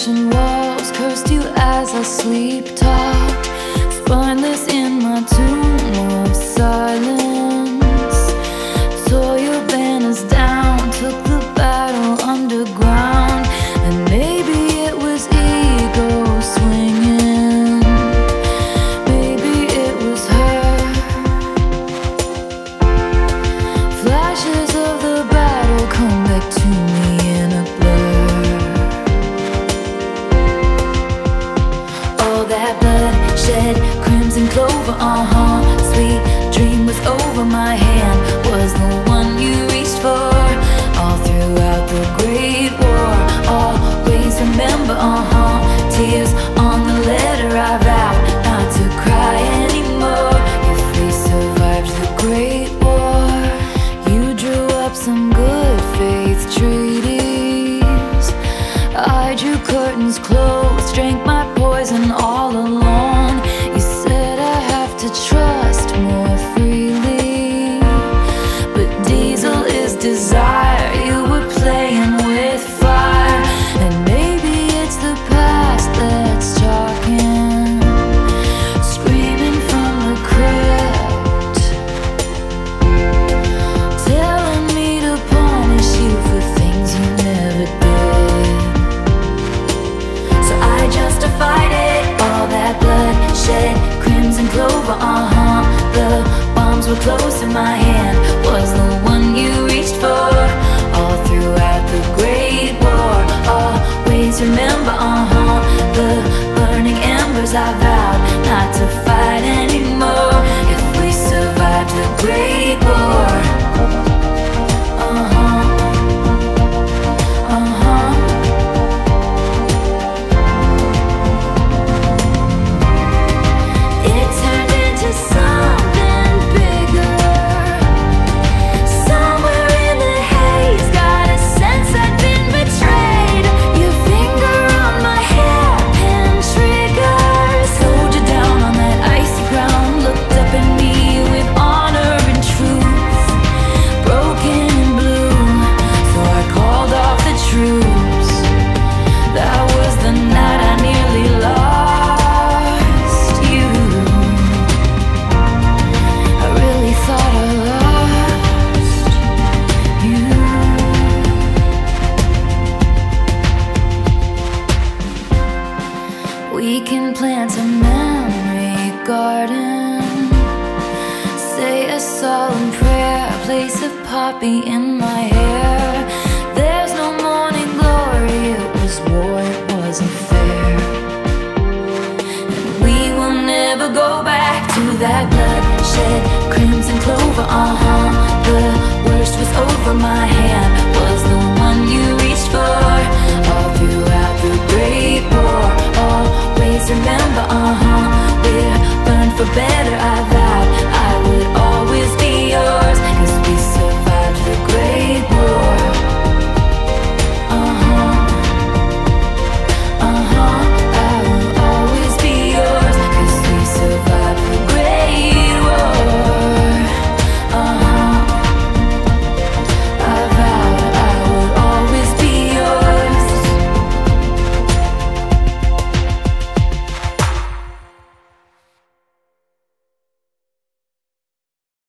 Ancient walls curse you as I sleep, talk spineless. Uh-huh Sweet dream was over my hand. Was the one you reached for. All throughout the great war Always remember, uh-huh Tears on the letter I Not to cry anymore. If we survived the great war You drew up some good faith treaties. I drew curtains closed, drank my poison all alone. Bombs were close in my hand. Was the one you reached for all throughout the Great War. Always remember, uh huh. The burning embers I We can plant a memory garden. Say a solemn prayer, place a poppy in my hair. There's no morning glory, it was war, it wasn't fair. We will never go back to that bloodshed, crimson